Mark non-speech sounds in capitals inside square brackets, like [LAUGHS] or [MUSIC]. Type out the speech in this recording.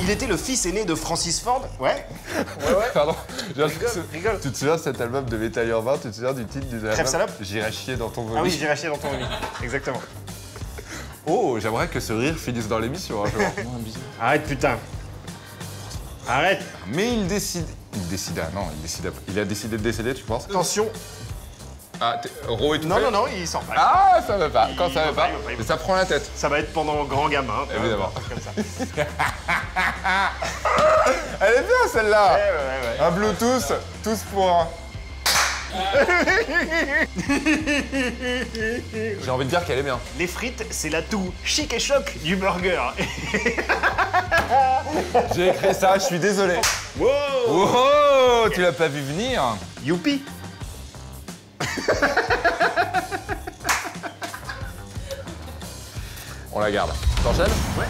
Il était le fils aîné de Francis Ford. Ouais. Ouais, ouais. Pardon. Rigole, rigole. Tu te souviens de cet album de Métal Urbain Tu te souviens du titre du album salope J'irai chier dans ton vomi. Ah oui, j'ai racheté dans ton lit. Exactement. Oh, j'aimerais que ce rire finisse dans l'émission un jour. Arrête, putain. Arrête. Mais il décide. Il décida, non, il décida. Il a décidé de décéder, tu penses? Attention. Ah, t'es- Ro est tout Non, non, non, il s'en va. Ah, ça va pas. Quand ça va pas, ça prend la tête. Ça va être pendant grand gamin. vois, Évidemment. Comme ça. [LAUGHS] Elle est bien celle-là. Ouais, ouais, ouais. Un Bluetooth, tous pour un. [LAUGHS] J'ai envie de dire qu'elle est bien. Les frites, c'est l'atout chic et choc du burger. [LAUGHS] J'ai écrit ça, je suis désolé. wow Oh, tu l'as pas vu venir Youpi On la garde. T'enchaînes? Ouais.